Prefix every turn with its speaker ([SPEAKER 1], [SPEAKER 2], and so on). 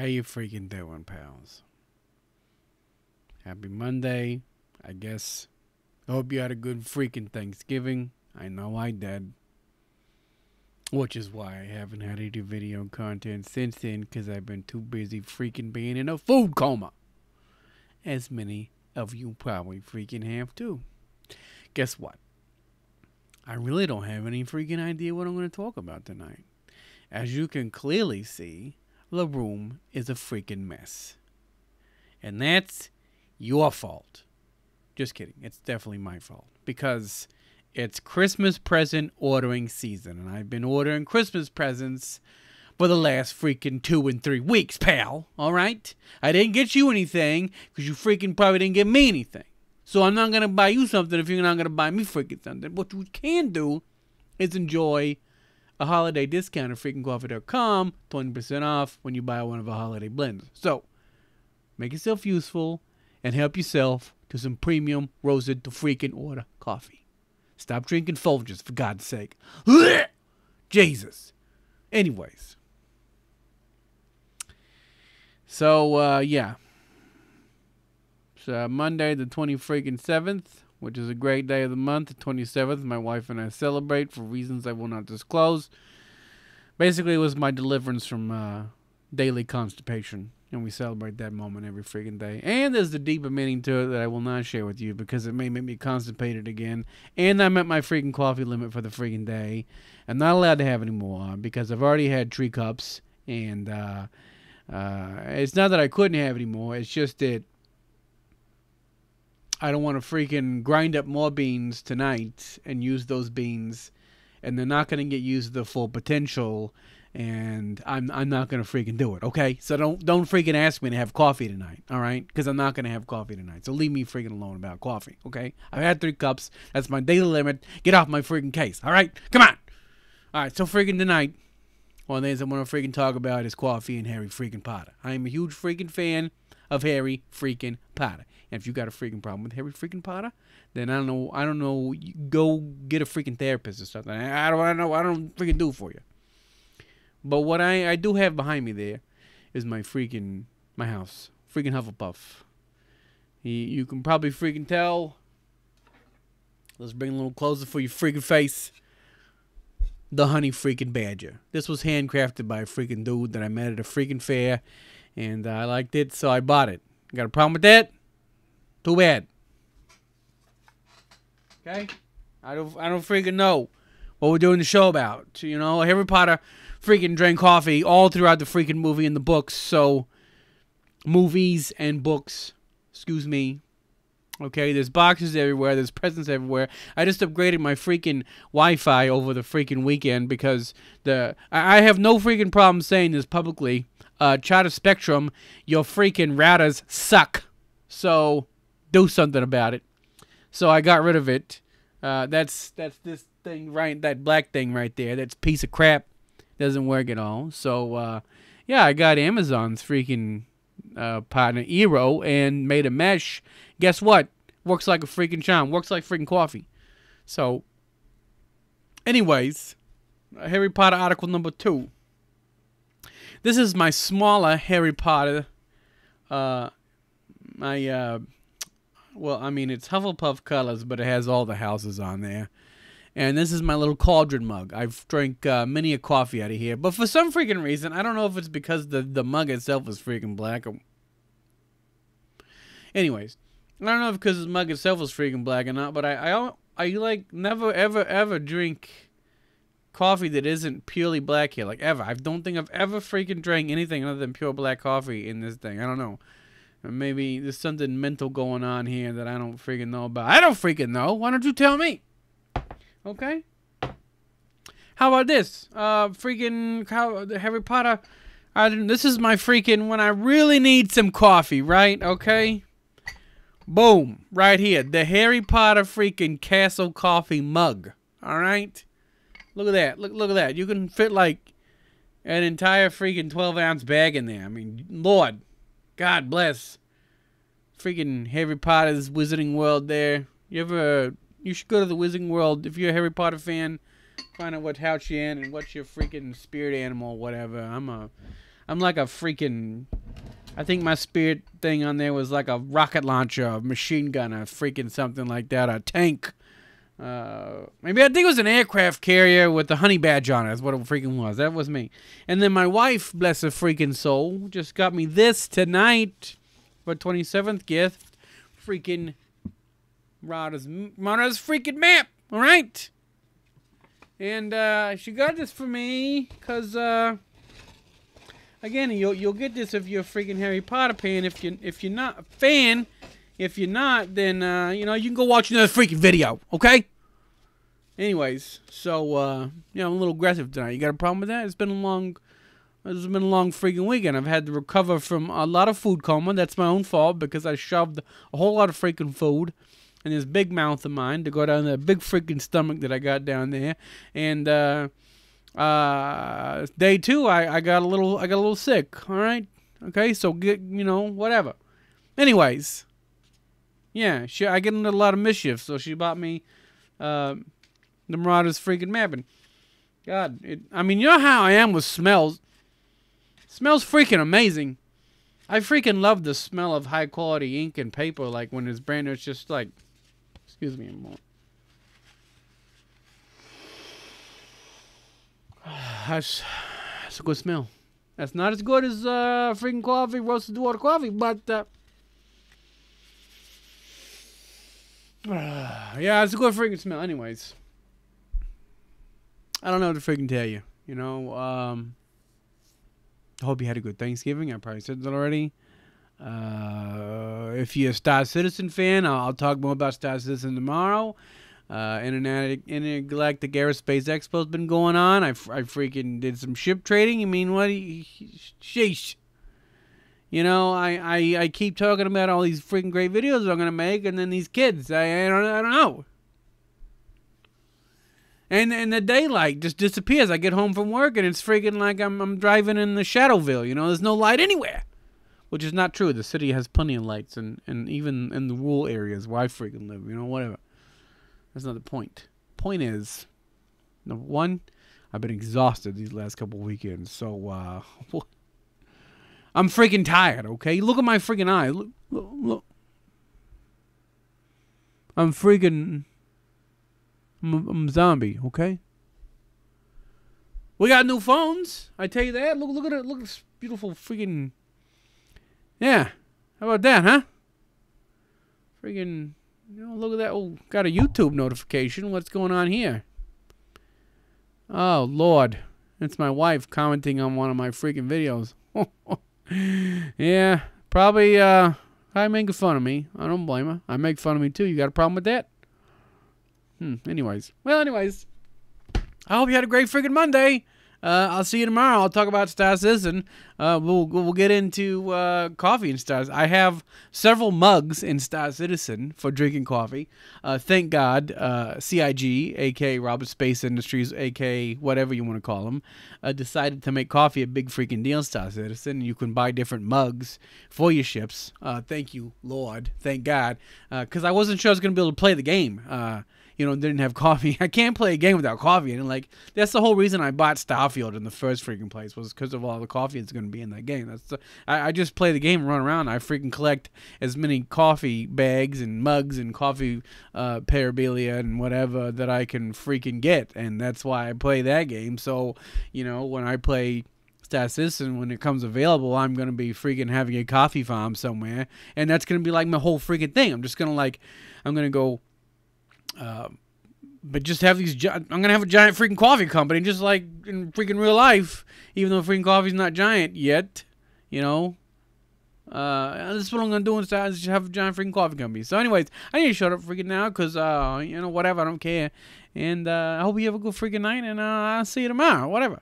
[SPEAKER 1] How you freaking doing, pals? Happy Monday. I guess. I hope you had a good freaking Thanksgiving. I know I did. Which is why I haven't had any video content since then, because I've been too busy freaking being in a food coma. As many of you probably freaking have too. Guess what? I really don't have any freaking idea what I'm going to talk about tonight. As you can clearly see, the room is a freaking mess. And that's your fault. Just kidding. It's definitely my fault. Because it's Christmas present ordering season. And I've been ordering Christmas presents for the last freaking two and three weeks, pal. All right? I didn't get you anything because you freaking probably didn't get me anything. So I'm not going to buy you something if you're not going to buy me freaking something. What you can do is enjoy a holiday discount at freakingcoffee.com, 20% off when you buy one of our holiday blends. So make yourself useful and help yourself to some premium roasted to freaking order coffee. Stop drinking Folgers, for God's sake. Jesus. Anyways. So, uh, yeah. Uh, Monday, the 20 freaking 7th, which is a great day of the month. The 27th, my wife and I celebrate for reasons I will not disclose. Basically, it was my deliverance from uh, daily constipation and we celebrate that moment every freaking day. And there's the deeper meaning to it that I will not share with you because it may make me constipated again. And I'm at my freaking coffee limit for the freaking day. I'm not allowed to have any more because I've already had three cups. And uh, uh, it's not that I couldn't have any more. It's just that I don't want to freaking grind up more beans tonight and use those beans. And they're not going to get used to the full potential and I'm I'm not gonna freaking do it. Okay, so don't don't freaking ask me to have coffee tonight. All right, because I'm not gonna have coffee tonight. So leave me freaking alone about coffee. Okay, I've had three cups. That's my daily limit. Get off my freaking case. All right, come on. All right, so freaking tonight, one of the things I want to freaking talk about is coffee and Harry freaking Potter. I am a huge freaking fan of Harry freaking Potter. And if you got a freaking problem with Harry freaking Potter, then I don't know. I don't know. Go get a freaking therapist or something. I don't. I don't know. I don't freaking do for you. But what I, I do have behind me there is my freaking my house. Freaking Hufflepuff. He, you can probably freaking tell. Let's bring a little closer for your freaking face. The honey freaking badger. This was handcrafted by a freaking dude that I met at a freaking fair. And I liked it, so I bought it. Got a problem with that? Too bad. Okay? I don't I don't freaking know what we're doing the show about. You know, Harry Potter freaking drank coffee all throughout the freaking movie and the books. So, movies and books, excuse me. Okay, there's boxes everywhere, there's presents everywhere. I just upgraded my freaking Wi-Fi over the freaking weekend because the I have no freaking problem saying this publicly. Uh, Charter Spectrum, your freaking routers suck. So do something about it. So I got rid of it. Uh, that's that's this thing right, that black thing right there. That's piece of crap doesn't work at all. So uh, yeah, I got Amazon's freaking uh, partner Eero and made a mesh. Guess what? Works like a freaking charm. Works like freaking coffee. So, anyways, Harry Potter article number two. This is my smaller Harry Potter. Uh, my uh, well, I mean it's Hufflepuff colors, but it has all the houses on there. And this is my little cauldron mug. I've drank uh, many a coffee out of here. But for some freaking reason, I don't know if it's because the, the mug itself is freaking black. Or... Anyways, I don't know if because the mug itself is freaking black or not, but I, I, I like never, ever, ever drink coffee that isn't purely black here. Like, ever. I don't think I've ever freaking drank anything other than pure black coffee in this thing. I don't know. Maybe there's something mental going on here that I don't freaking know about. I don't freaking know. Why don't you tell me? Okay. How about this? Uh, freaking how, Harry Potter. I this is my freaking when I really need some coffee, right? Okay. Boom, right here, the Harry Potter freaking Castle coffee mug. All right. Look at that. Look, look at that. You can fit like an entire freaking 12 ounce bag in there. I mean, Lord, God bless. Freaking Harry Potter's Wizarding World there. You ever you should go to the Wizarding World if you're a Harry Potter fan. Find out what house you're in and what's your freaking spirit animal, or whatever. I'm a, I'm like a freaking. I think my spirit thing on there was like a rocket launcher, a machine gun, a freaking something like that, a tank. Uh, maybe I think it was an aircraft carrier with the honey badge on it. That's what it freaking was. That was me. And then my wife, bless her freaking soul, just got me this tonight for 27th gift. Freaking Rada's, Rada's freaking map. All right. And uh, she got this for me because, uh, again, you'll you'll get this if you're a freaking Harry Potter fan. If you if you're not a fan, if you're not, then uh, you know you can go watch another freaking video. Okay. Anyways, so uh, you know I'm a little aggressive tonight. You got a problem with that? It's been a long. It's been a long freaking weekend. I've had to recover from a lot of food coma. That's my own fault because I shoved a whole lot of freaking food in this big mouth of mine to go down that big freaking stomach that I got down there. And uh, uh, day two, I, I got a little I got a little sick. All right, okay, so get you know whatever. Anyways, yeah, she I get into a lot of mischief, so she bought me uh, the Marauders freaking mapping. God, it, I mean, you know how I am with smells. Smells freaking amazing. I freaking love the smell of high quality ink and paper, like when it's brand new. It's just like Excuse me a moment. That's, that's a good smell. That's not as good as uh, freaking coffee, roasted water coffee, but uh, yeah, it's a good freaking smell. Anyways, I don't know what to freaking tell you. You know, um, I hope you had a good Thanksgiving. I probably said that already. Uh, if you're a Star Citizen fan, I'll, I'll, talk more about Star Citizen tomorrow. Uh, Internet, Intergalactic Aerospace Expo's been going on. I, I freaking did some ship trading. You mean what? Sheesh. You know, I, I, I keep talking about all these freaking great videos I'm gonna make, and then these kids, I, I don't I don't know. And and the daylight just disappears. I get home from work and it's freaking like I'm I'm driving in the Shadowville. You know, there's no light anywhere which is not true. The city has plenty of lights, and, and even in the rural areas where I freaking live, you know, whatever. That's not the point. Point is, number one, I've been exhausted these last couple weekends, so uh, I'm freaking tired. Okay, look at my freaking eye. Look, look, look. I'm freaking. I'm, I'm zombie. Okay. We got new phones. I tell you that. Look, look at it. Look at this beautiful freaking yeah. How about that, huh? Freaking, you know, look at that. Oh, got a YouTube notification. What's going on here? Oh, Lord. It's my wife commenting on one of my freaking videos. yeah, probably, uh, I making fun of me. I don't blame her. I make fun of me, too. You got a problem with that? Hmm, anyways. Well, anyways. I hope you had a great freaking Monday. Uh, I'll see you tomorrow. I'll talk about Star Citizen. Uh, we'll we'll get into uh, coffee and stars. I have several mugs in Star Citizen for drinking coffee. Uh, thank God, uh, CIG, aka Roberts Space Industries, aka whatever you want to call them, uh, decided to make coffee a big freaking deal Star Citizen. You can buy different mugs for your ships. thank you, Lord. Thank God, because I wasn't sure I was going to be able to play the game you know, didn't have coffee. I can't play a game without coffee. And like, that's the whole reason I bought Starfield in the first freaking place was because of all the coffee that's going to be in that game. That's the, I, I, just play the game run around. I freaking collect as many coffee bags and mugs and coffee uh, parabilia and whatever that I can freaking get. And that's why I play that game. So, you know, when I play Star Citizen when it comes available, I'm gonna be freaking having a coffee farm somewhere, and that's gonna be like my whole freaking thing. I'm just gonna like, I'm gonna go um, but just have these. I'm gonna have a giant freaking coffee company, just like in freaking real life. Even though freaking coffee's not giant yet, you know. Uh, this is what I'm gonna do instead. Is just have a giant freaking coffee company. So, anyways, I need to shut up freaking now, cause uh, you know, whatever. I don't care. And uh, I hope you have a good freaking night, and uh, I'll see you tomorrow. Whatever.